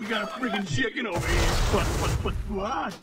We got a freaking chicken over here. What, what, what, what?